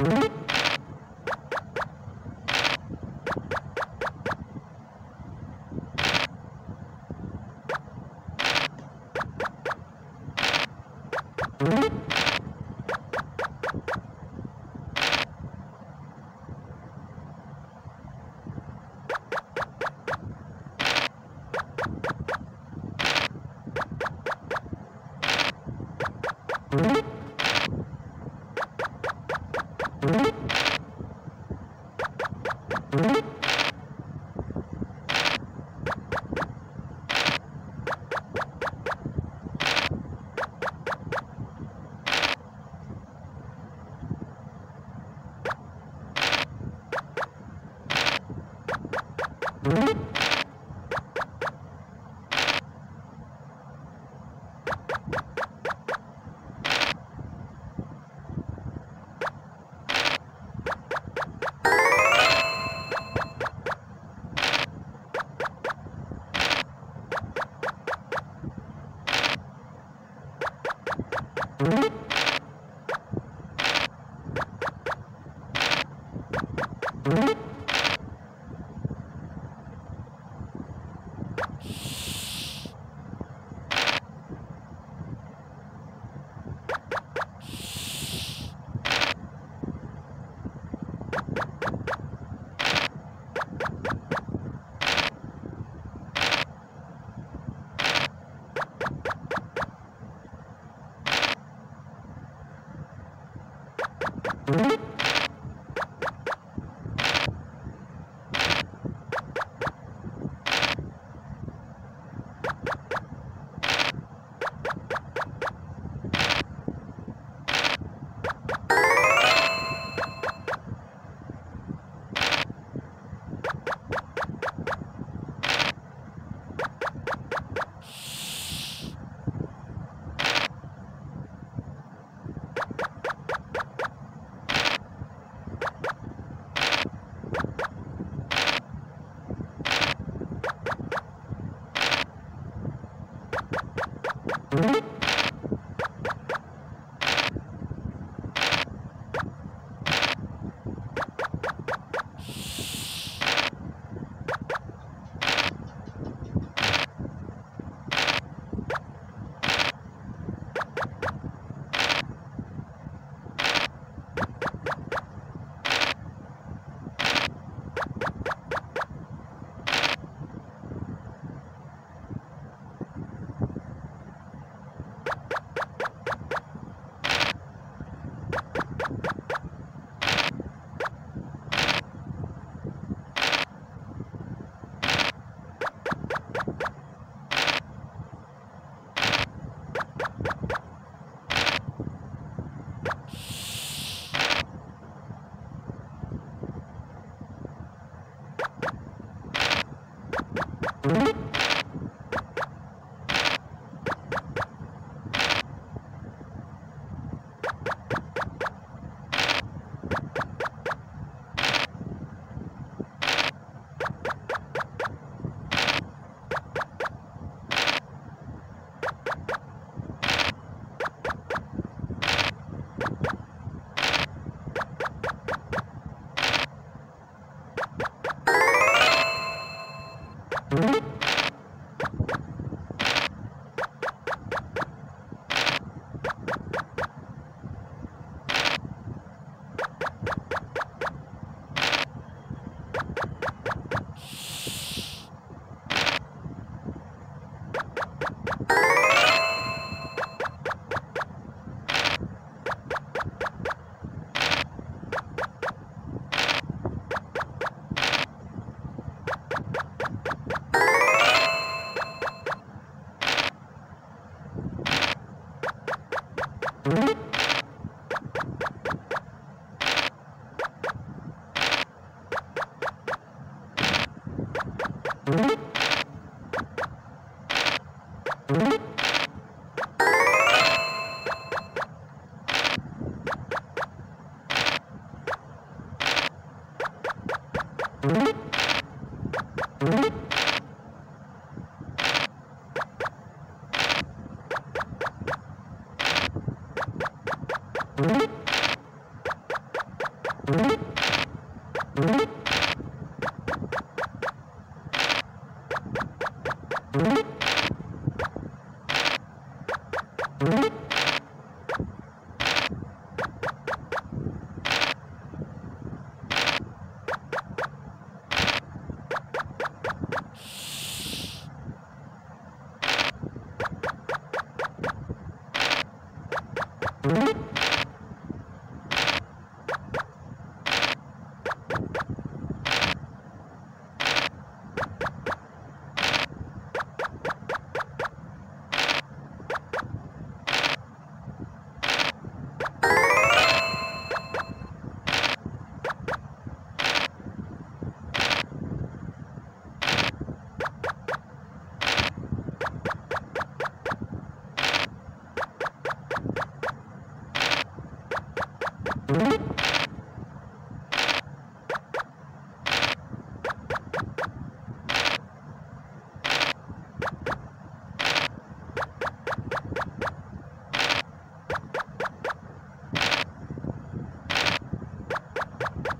you you.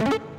you.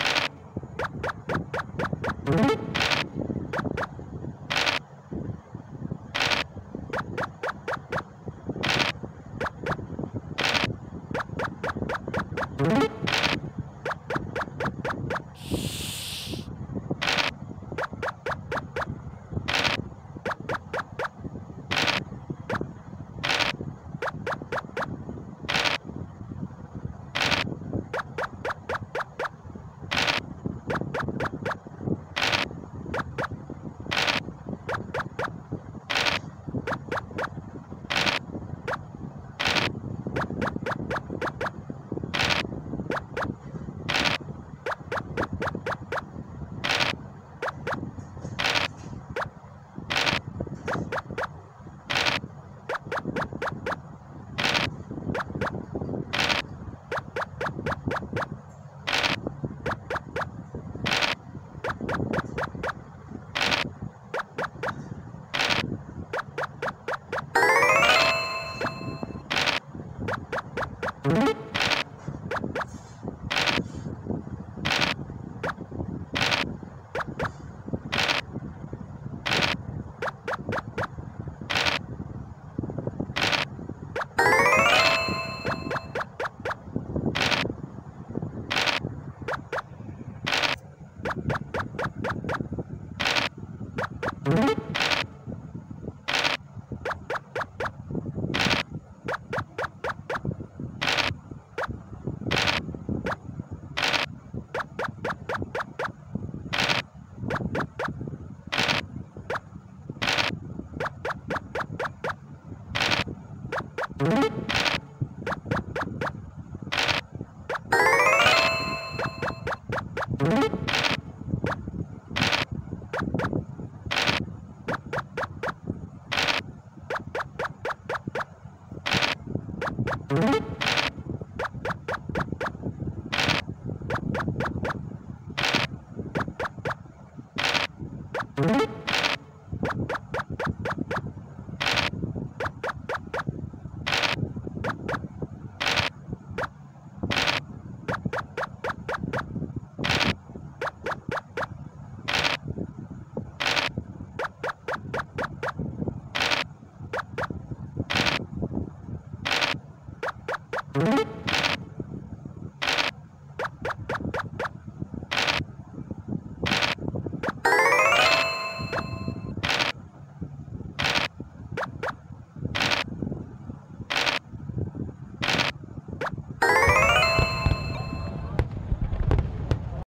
You